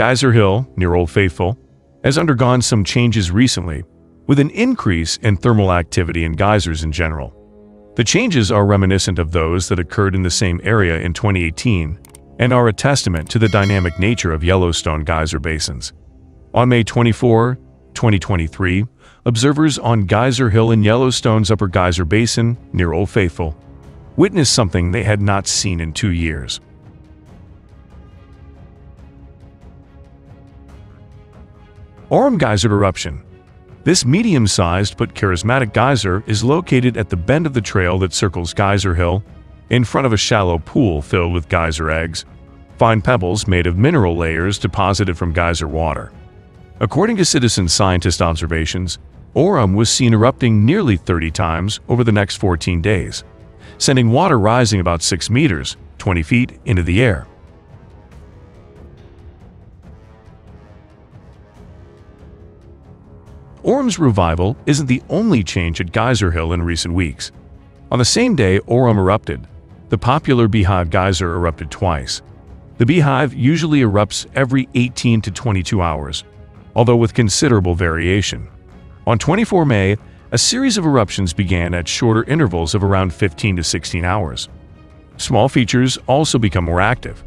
Geyser Hill, near Old Faithful, has undergone some changes recently, with an increase in thermal activity in geysers in general. The changes are reminiscent of those that occurred in the same area in 2018 and are a testament to the dynamic nature of Yellowstone geyser basins. On May 24, 2023, observers on Geyser Hill in Yellowstone's Upper Geyser Basin, near Old Faithful, witnessed something they had not seen in two years. Aurum Geyser Eruption This medium-sized but charismatic geyser is located at the bend of the trail that circles Geyser Hill, in front of a shallow pool filled with geyser eggs, fine pebbles made of mineral layers deposited from geyser water. According to citizen scientist observations, Aurum was seen erupting nearly 30 times over the next 14 days, sending water rising about 6 meters, 20 feet, into the air. Aurum's revival isn't the only change at Geyser Hill in recent weeks. On the same day Orem erupted, the popular Beehive Geyser erupted twice. The Beehive usually erupts every 18 to 22 hours, although with considerable variation. On 24 May, a series of eruptions began at shorter intervals of around 15 to 16 hours. Small features also become more active.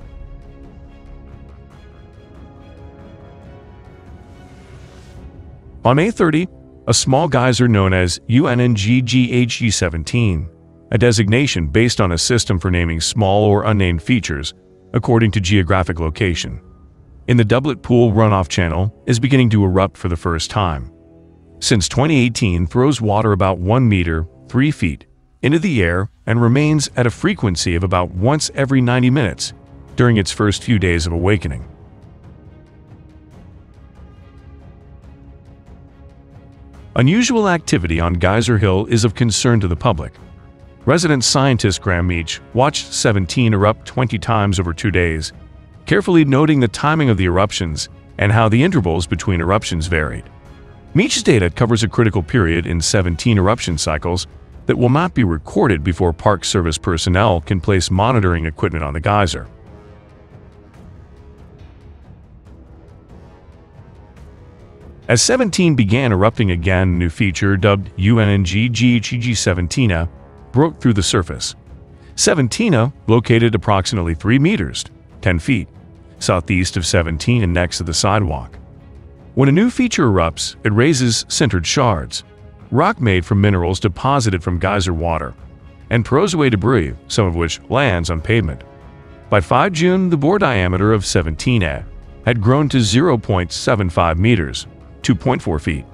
On May 30, a small geyser known as UNNGGHG17, a designation based on a system for naming small or unnamed features according to geographic location, in the Doublet Pool runoff channel is beginning to erupt for the first time. Since 2018 throws water about 1 meter, 3 feet, into the air and remains at a frequency of about once every 90 minutes during its first few days of awakening. Unusual activity on Geyser Hill is of concern to the public. Resident scientist Graham Meech watched 17 erupt 20 times over two days, carefully noting the timing of the eruptions and how the intervals between eruptions varied. Meech's data covers a critical period in 17 eruption cycles that will not be recorded before Park Service personnel can place monitoring equipment on the geyser. As 17 began erupting again, a new feature dubbed UNNG GHG17 broke through the surface. 17A, located approximately 3 meters, 10 feet, southeast of 17 and next to the sidewalk. When a new feature erupts, it raises sintered shards, rock made from minerals deposited from geyser water, and away debris, some of which lands on pavement. By 5 June, the bore diameter of 17A had grown to 0.75 meters, 2.4 feet.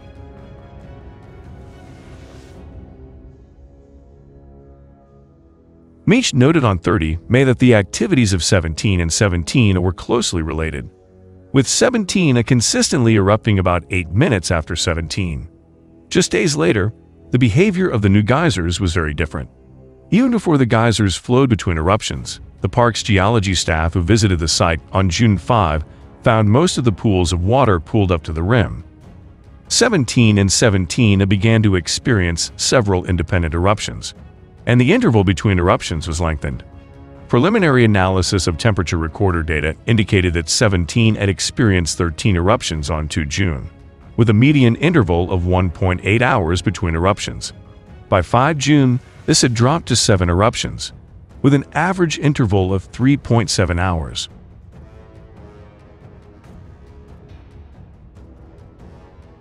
Meech noted on 30 May that the activities of 17 and 17 were closely related, with 17 consistently erupting about 8 minutes after 17. Just days later, the behavior of the new geysers was very different. Even before the geysers flowed between eruptions, the park's geology staff who visited the site on June 5 found most of the pools of water pooled up to the rim, 17 and 17 began to experience several independent eruptions, and the interval between eruptions was lengthened. Preliminary analysis of temperature recorder data indicated that 17 had experienced 13 eruptions on 2 June, with a median interval of 1.8 hours between eruptions. By 5 June, this had dropped to 7 eruptions, with an average interval of 3.7 hours.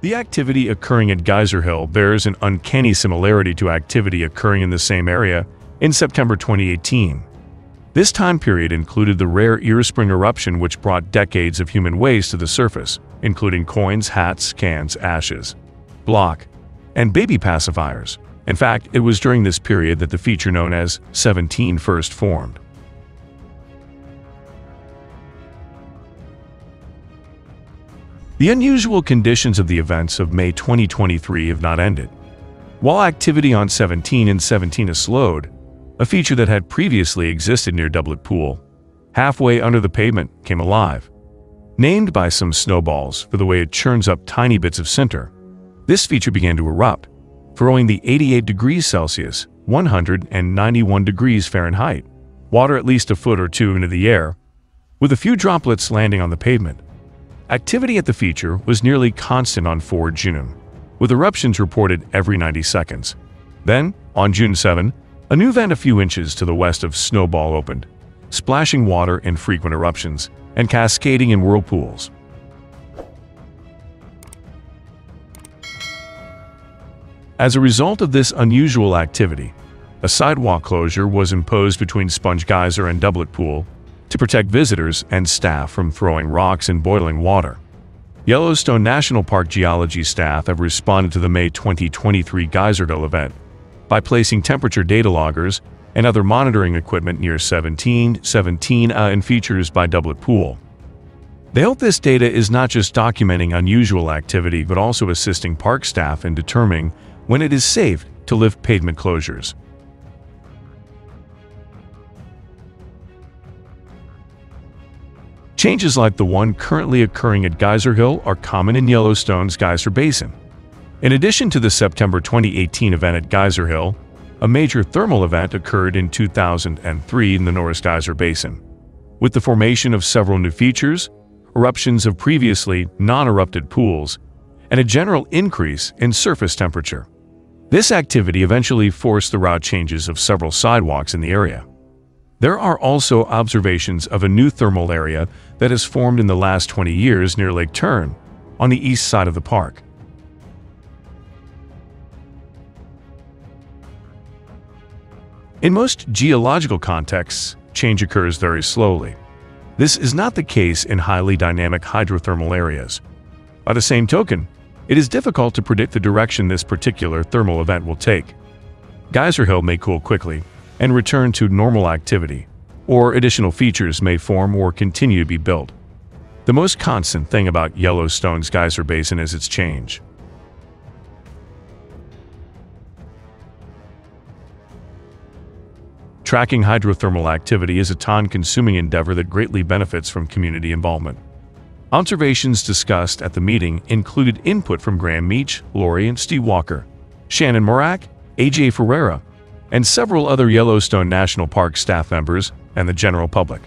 The activity occurring at Geyser Hill bears an uncanny similarity to activity occurring in the same area in September 2018. This time period included the rare Ear Spring eruption which brought decades of human waste to the surface, including coins, hats, cans, ashes, block, and baby pacifiers. In fact, it was during this period that the feature known as 17 first formed. The unusual conditions of the events of May 2023 have not ended. While activity on 17 and 17 has slowed, a feature that had previously existed near Doublet Pool, halfway under the pavement, came alive. Named by some snowballs for the way it churns up tiny bits of sinter, this feature began to erupt, throwing the 88 degrees Celsius, 191 degrees Fahrenheit, water at least a foot or two into the air, with a few droplets landing on the pavement. Activity at the feature was nearly constant on 4 June, with eruptions reported every 90 seconds. Then, on June 7, a new vent a few inches to the west of Snowball opened, splashing water in frequent eruptions and cascading in whirlpools. As a result of this unusual activity, a sidewalk closure was imposed between Sponge Geyser and Doublet Pool to protect visitors and staff from throwing rocks in boiling water. Yellowstone National Park geology staff have responded to the May 2023 Geyserdale event by placing temperature data loggers and other monitoring equipment near 17, 17 uh, and features by Doublet Pool. They hope this data is not just documenting unusual activity but also assisting park staff in determining when it is safe to lift pavement closures. Changes like the one currently occurring at Geyser Hill are common in Yellowstone's Geyser Basin. In addition to the September 2018 event at Geyser Hill, a major thermal event occurred in 2003 in the Norris Geyser Basin. With the formation of several new features, eruptions of previously non-erupted pools, and a general increase in surface temperature. This activity eventually forced the route changes of several sidewalks in the area. There are also observations of a new thermal area that has formed in the last 20 years near Lake Tern, on the east side of the park. In most geological contexts, change occurs very slowly. This is not the case in highly dynamic hydrothermal areas. By the same token, it is difficult to predict the direction this particular thermal event will take. Geyser Hill may cool quickly, and return to normal activity, or additional features may form or continue to be built. The most constant thing about Yellowstone's geyser basin is its change. Tracking hydrothermal activity is a time-consuming endeavor that greatly benefits from community involvement. Observations discussed at the meeting included input from Graham Meech, Lori and Steve Walker, Shannon Morak, AJ Ferreira, and several other Yellowstone National Park staff members and the general public.